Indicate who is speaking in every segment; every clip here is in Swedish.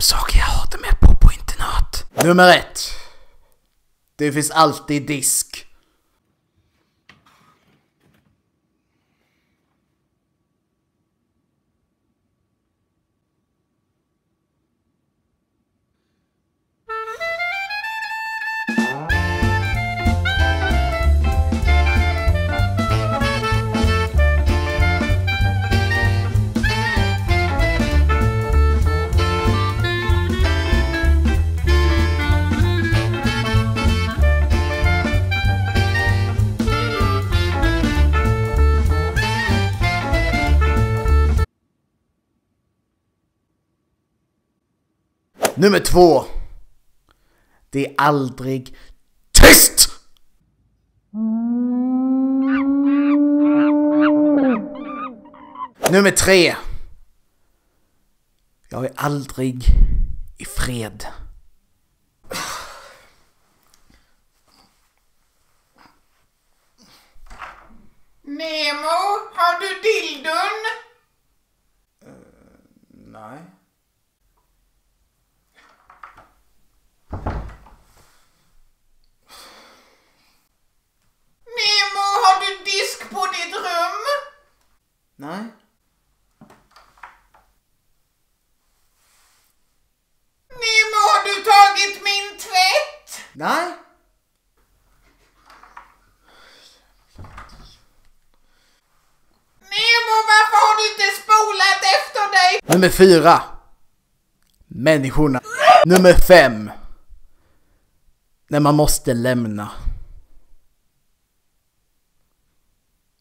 Speaker 1: fem saker jag hatar med på, på internat. Nummer ett. Det finns alltid disk. Nummer två. Det är aldrig tyst! Nummer tre. Jag är aldrig i fred.
Speaker 2: Nemo, har du dildon?
Speaker 1: Nej.
Speaker 2: Nemo, har du disk på ditt rum?
Speaker 1: Nej.
Speaker 2: Nemo, har du tagit min tvätt?
Speaker 1: Nej.
Speaker 2: Nemo, varför har du inte spolat efter dig?
Speaker 1: Nummer fyra. Människorna. Nummer fem. När man måste lämna.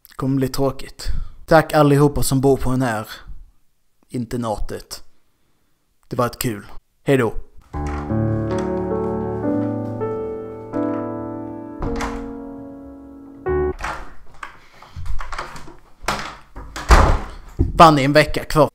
Speaker 1: Det kommer bli tråkigt. Tack allihopa som bor på den här internatet. Det var ett kul. Hejdå! Fan, det är en vecka kvar